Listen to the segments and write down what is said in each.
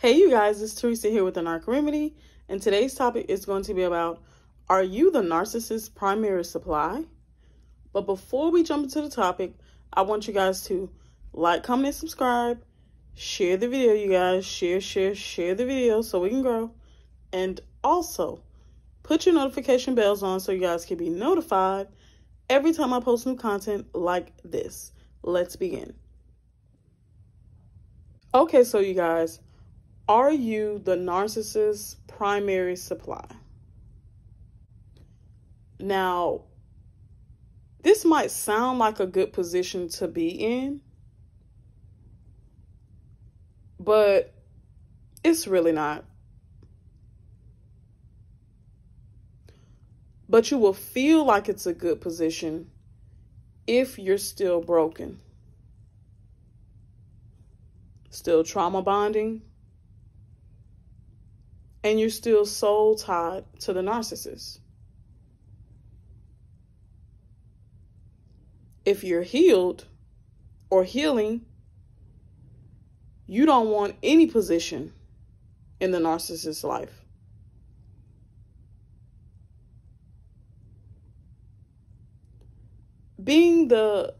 Hey, you guys, it's Teresa here with the Narc Remedy, and today's topic is going to be about Are you the narcissist's primary supply? But before we jump into the topic, I want you guys to like, comment, and subscribe. Share the video, you guys. Share, share, share the video so we can grow. And also, put your notification bells on so you guys can be notified every time I post new content like this. Let's begin. Okay, so you guys, are you the narcissist's primary supply? Now, this might sound like a good position to be in, but it's really not. But you will feel like it's a good position if you're still broken, still trauma bonding, and you're still soul tied to the narcissist. If you're healed or healing, you don't want any position in the narcissist's life. Being the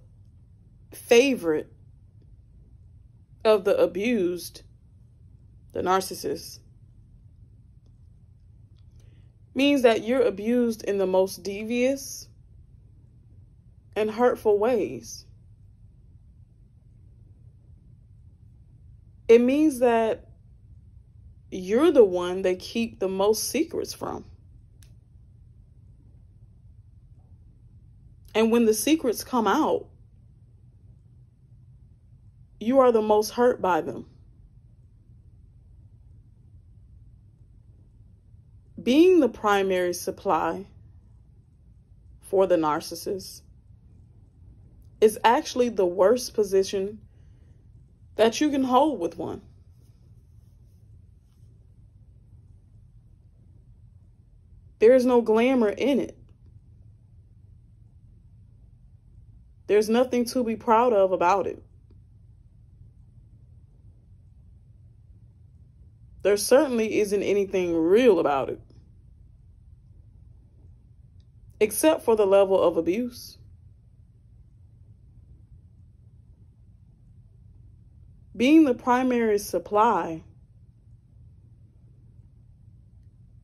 favorite of the abused, the narcissist, means that you're abused in the most devious and hurtful ways. It means that you're the one they keep the most secrets from. And when the secrets come out, you are the most hurt by them. Being the primary supply for the narcissist is actually the worst position that you can hold with one. There is no glamour in it. There's nothing to be proud of about it. There certainly isn't anything real about it except for the level of abuse. Being the primary supply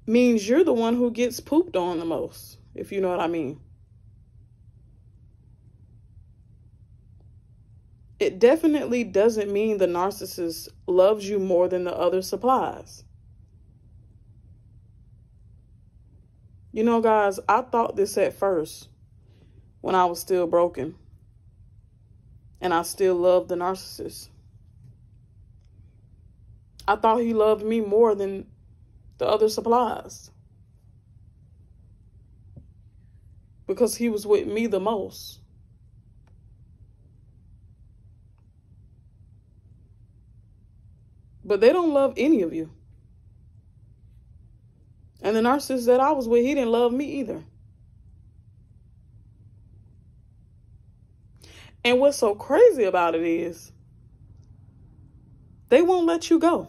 means you're the one who gets pooped on the most, if you know what I mean. It definitely doesn't mean the narcissist loves you more than the other supplies. You know, guys, I thought this at first when I was still broken. And I still loved the narcissist. I thought he loved me more than the other supplies. Because he was with me the most. But they don't love any of you. And the narcissist that I was with, he didn't love me either. And what's so crazy about it is they won't let you go.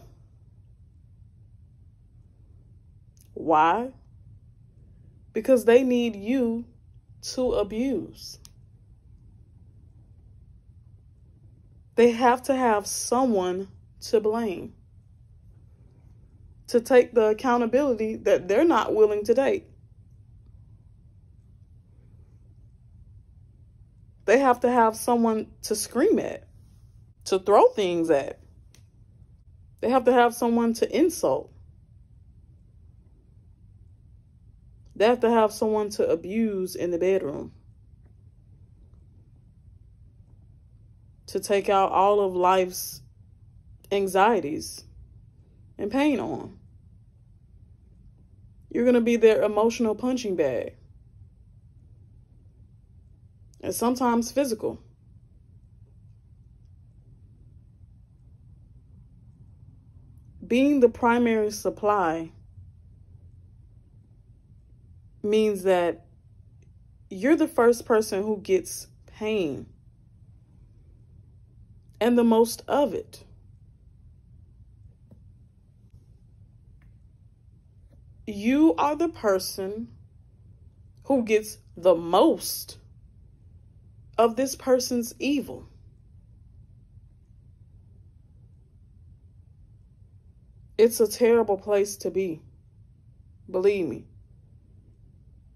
Why? Because they need you to abuse. They have to have someone to blame to take the accountability that they're not willing to take. They have to have someone to scream at, to throw things at. They have to have someone to insult. They have to have someone to abuse in the bedroom. To take out all of life's anxieties and pain on. You're going to be their emotional punching bag. And sometimes physical. Being the primary supply means that you're the first person who gets pain and the most of it. You are the person who gets the most of this person's evil. It's a terrible place to be. Believe me.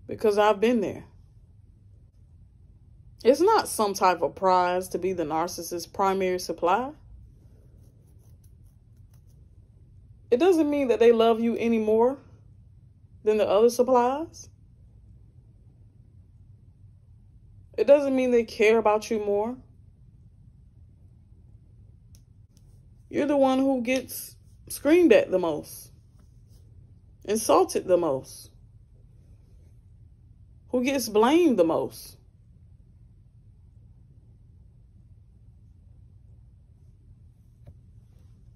Because I've been there. It's not some type of prize to be the narcissist's primary supply. It doesn't mean that they love you any more than the other supplies. It doesn't mean they care about you more. You're the one who gets screamed at the most, insulted the most, who gets blamed the most.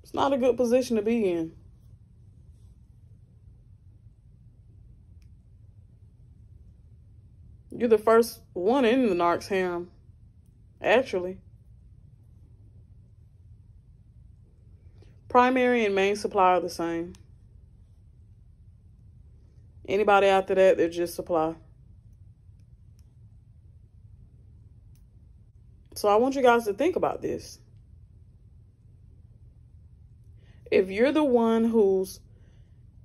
It's not a good position to be in. You're the first one in the narc's harem, actually. Primary and main supply are the same. Anybody after that, they're just supply. So I want you guys to think about this. If you're the one who's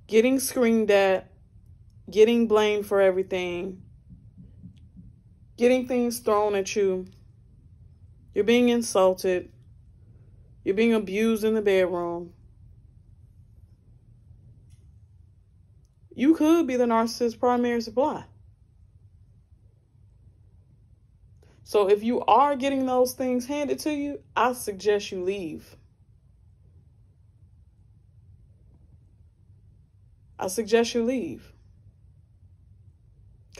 getting screamed at, getting blamed for everything, getting things thrown at you, you're being insulted, you're being abused in the bedroom. You could be the narcissist's primary supply. So if you are getting those things handed to you, I suggest you leave. I suggest you leave.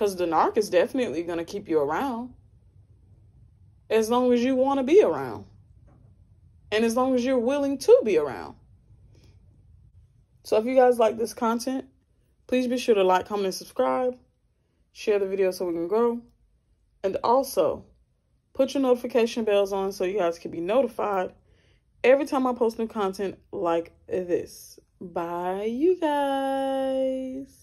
Because the narc is definitely going to keep you around as long as you want to be around and as long as you're willing to be around. So if you guys like this content, please be sure to like, comment, and subscribe. Share the video so we can grow. And also, put your notification bells on so you guys can be notified every time I post new content like this. Bye, you guys.